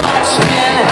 Watching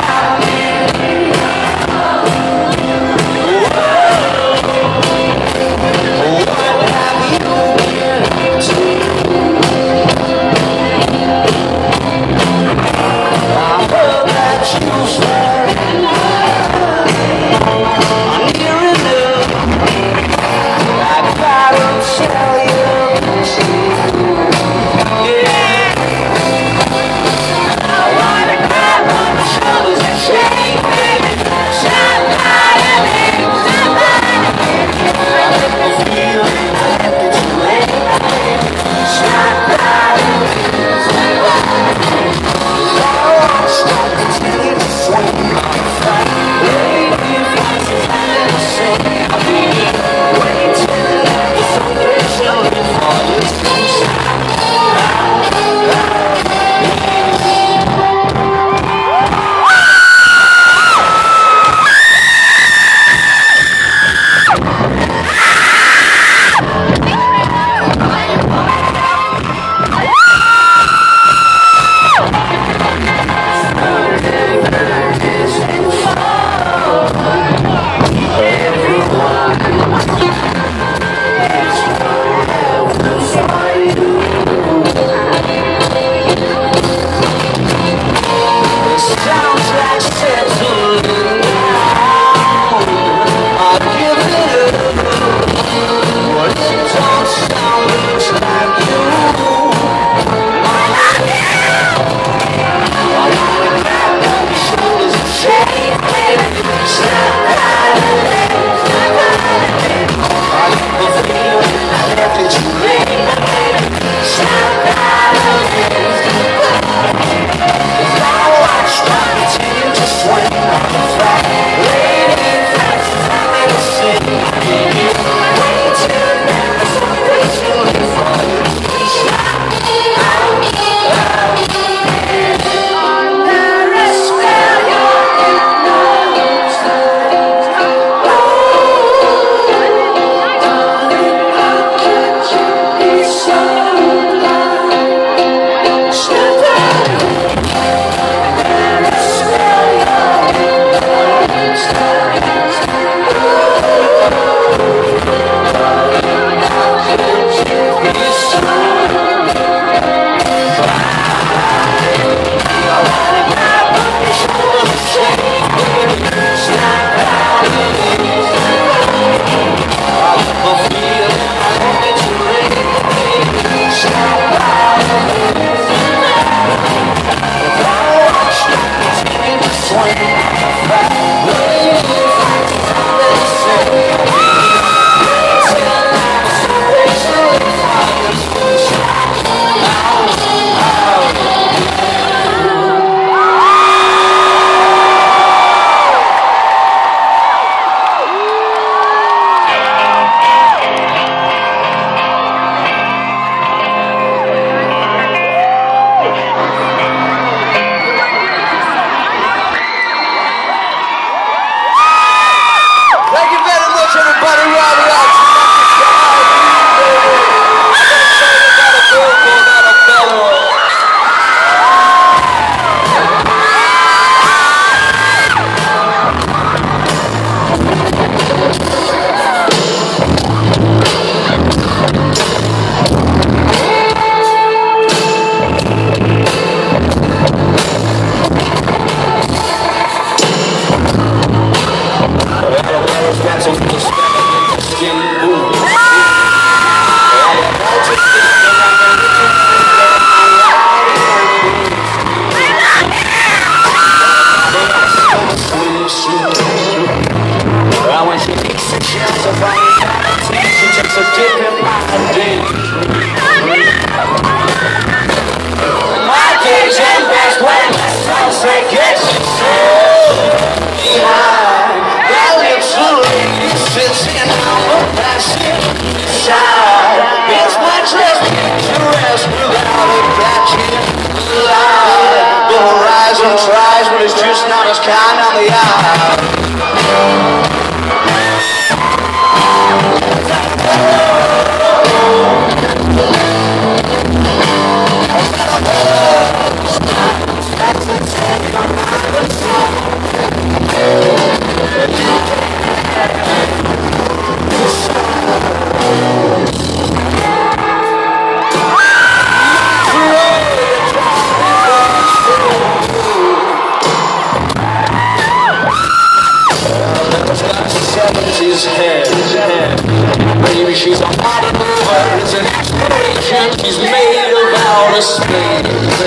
made of outer space.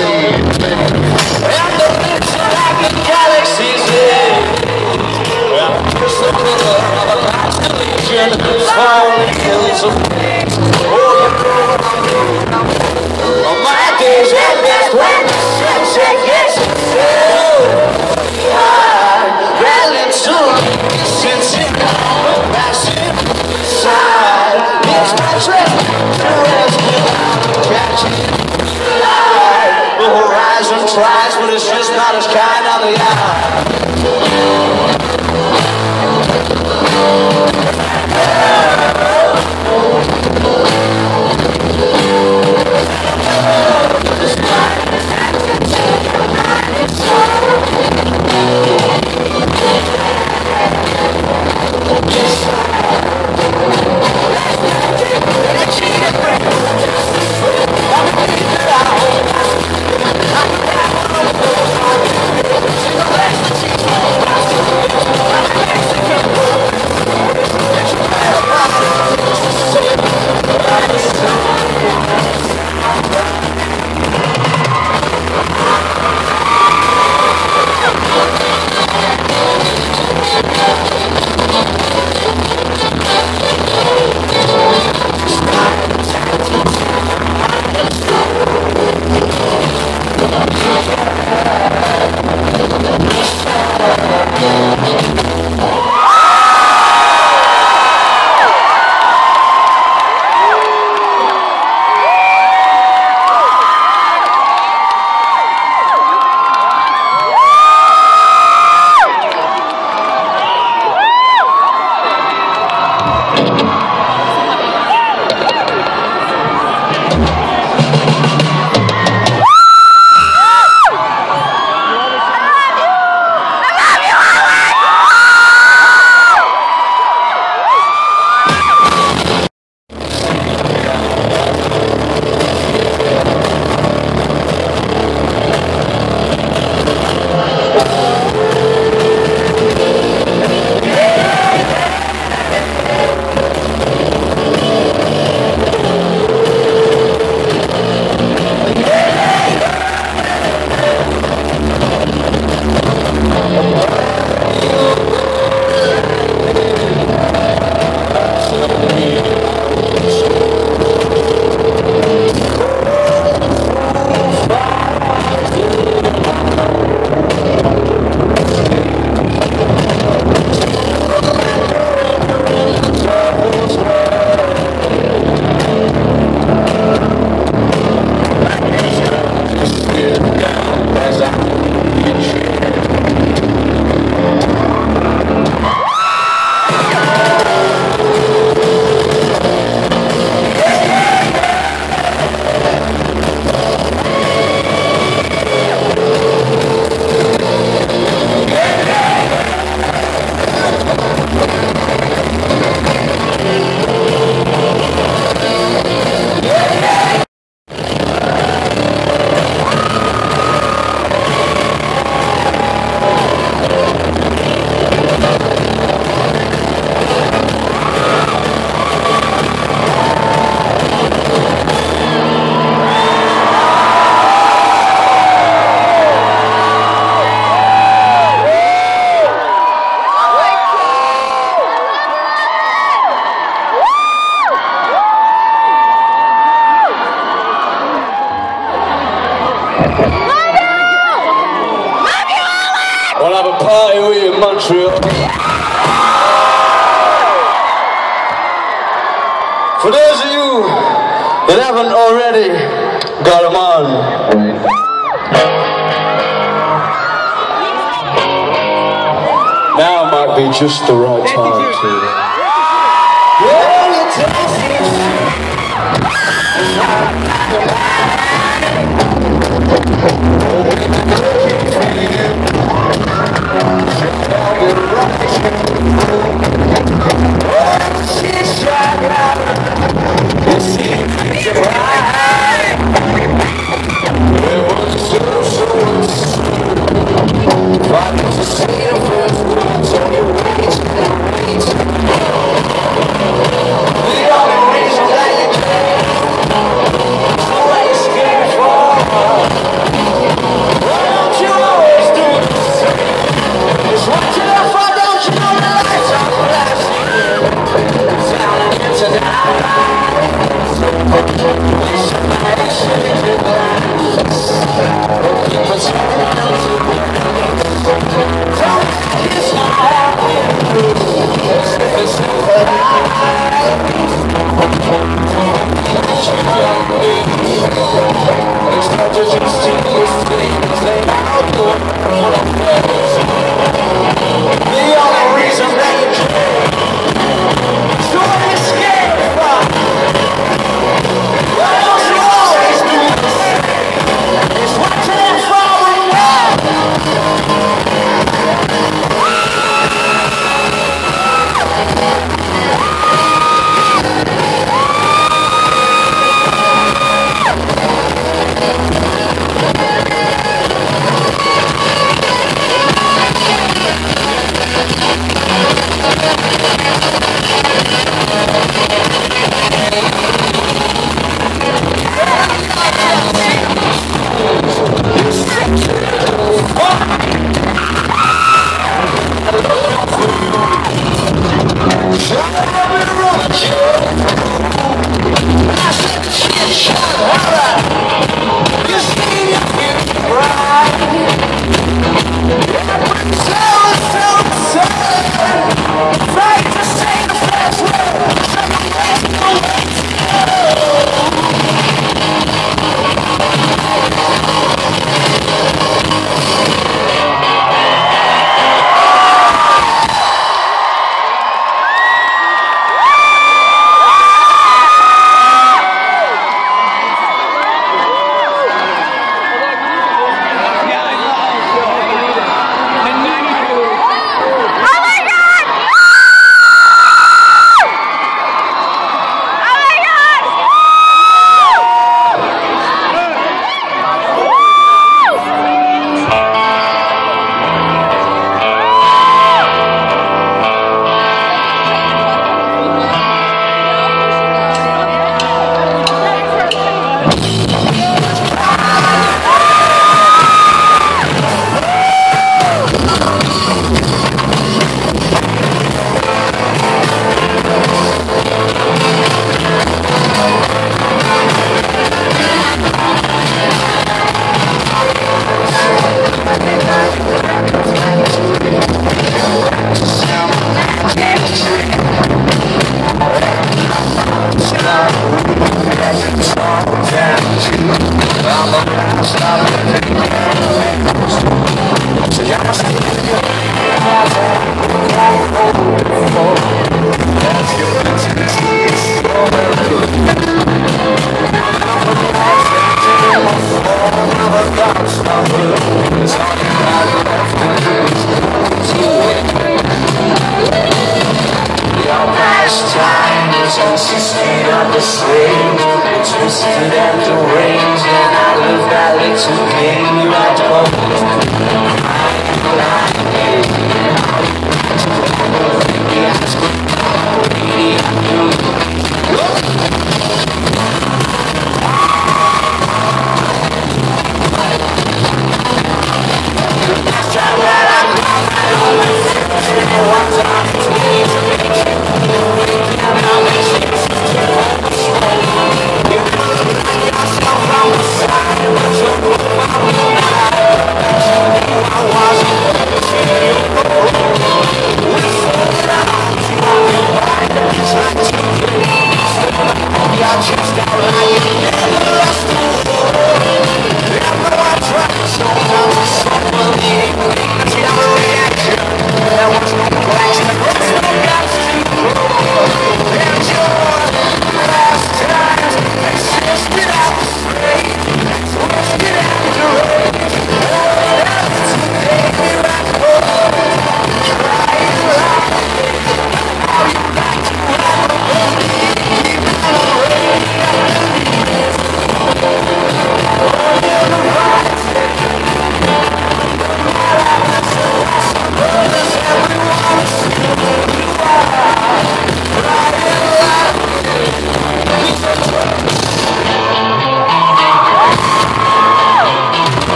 And the lips are like the edge. Just the color of a constellation falling hills of pain. Oh, you know what I mean? Well, my days at best the the side. It's my trip the horizon tries, but it's just not as kind on the eye. Thank. The right I was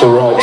the right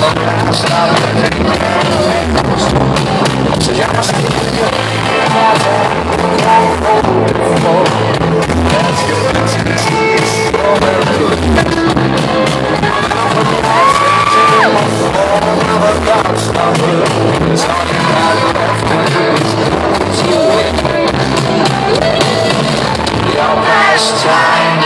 Mama estaba time.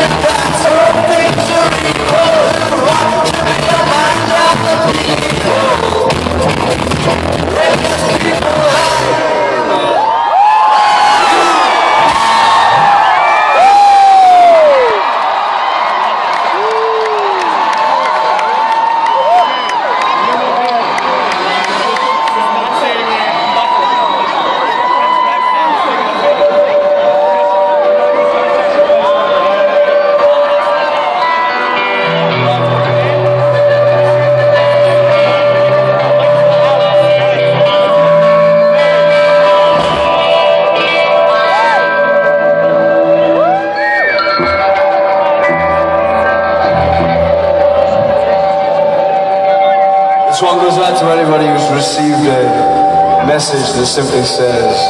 This simply says,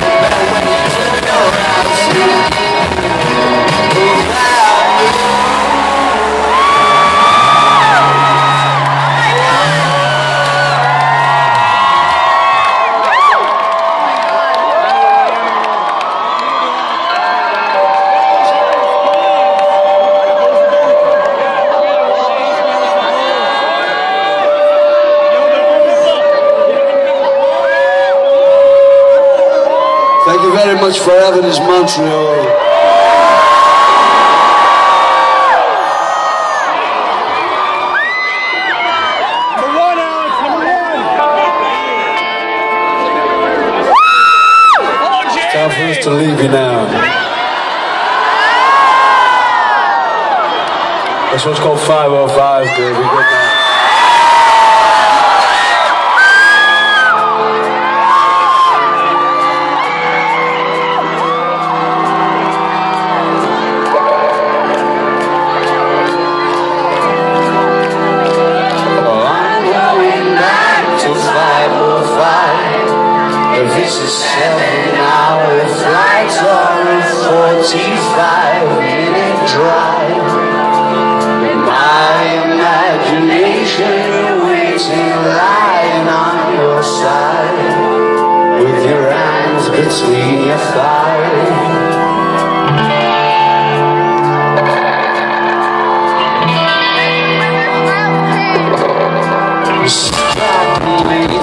much for having us, Montreal. Time for us to leave you now. That's what's called 505, baby.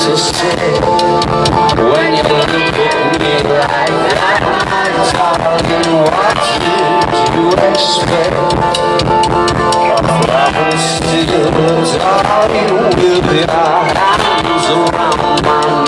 to say When you me like that I'm talking what you expect From still all you will be are around my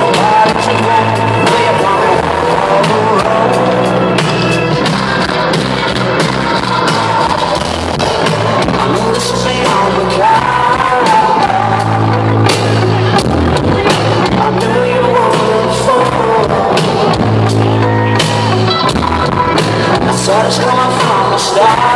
stop.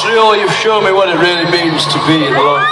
Montreal, you've shown me what it really means to be in love.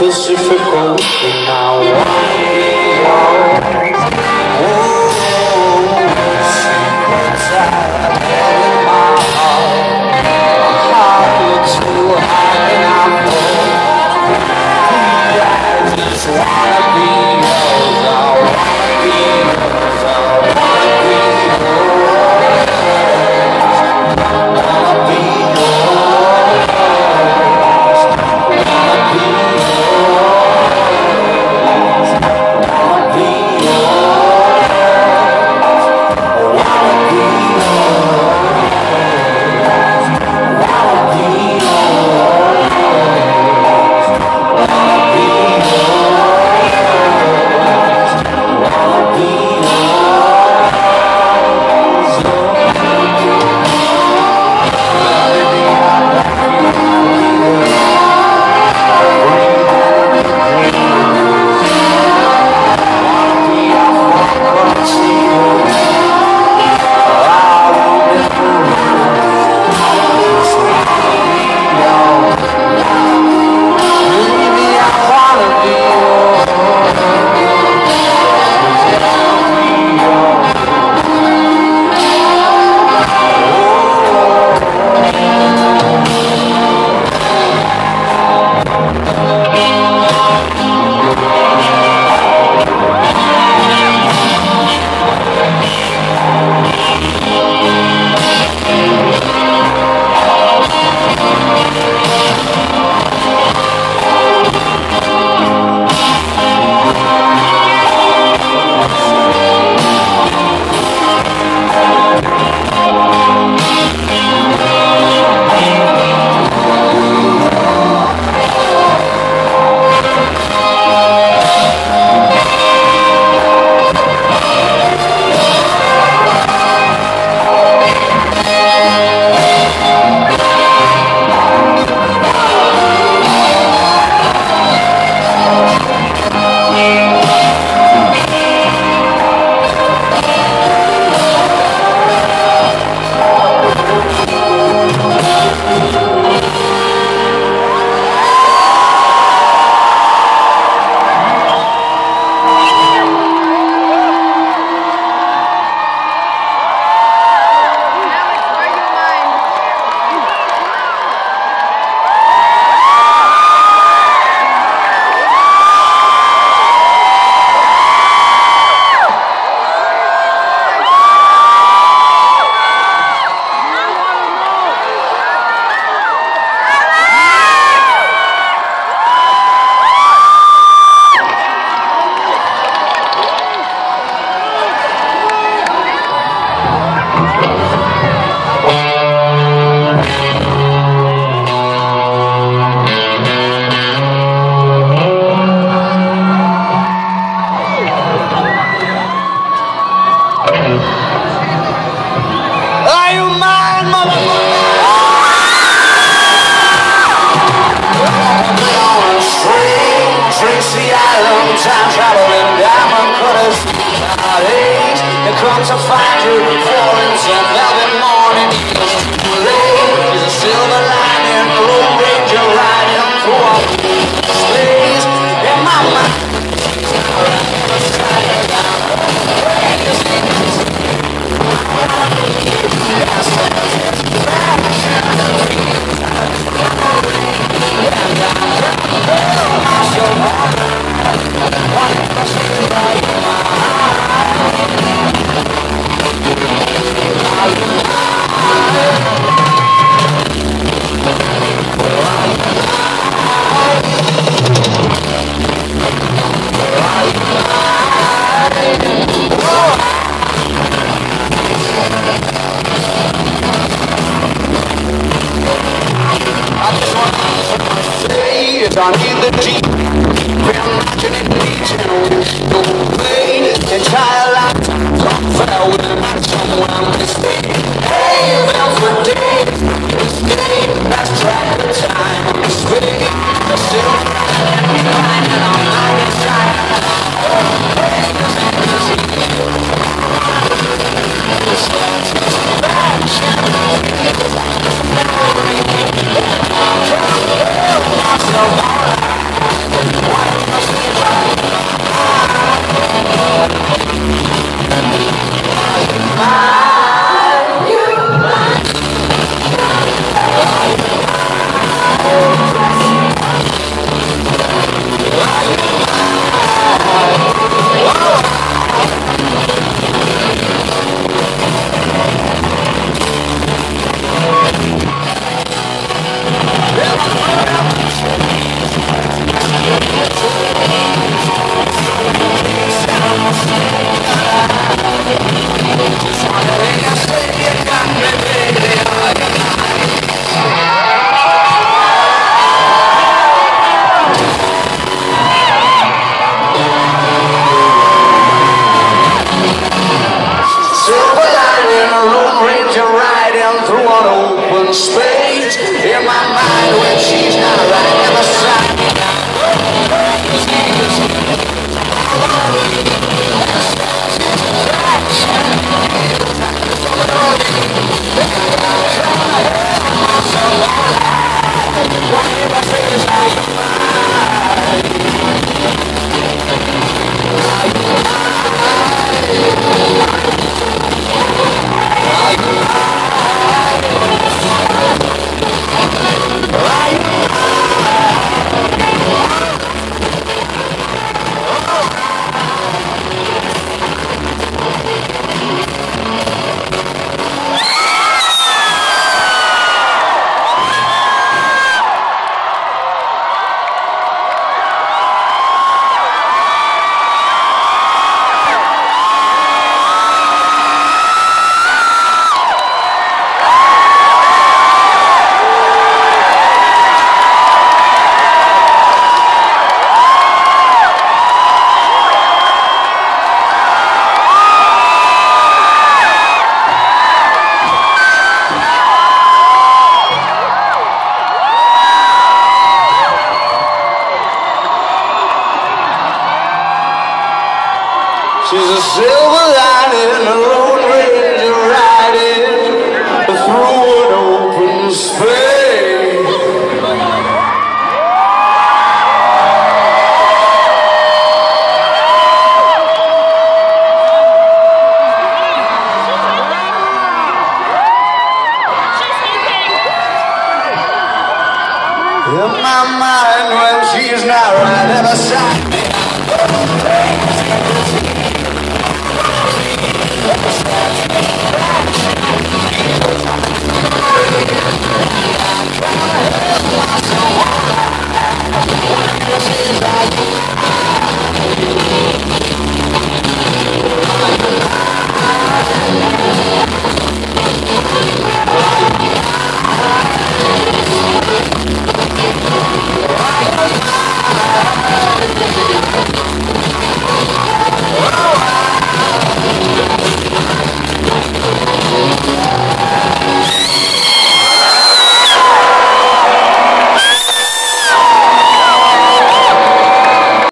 Deep as the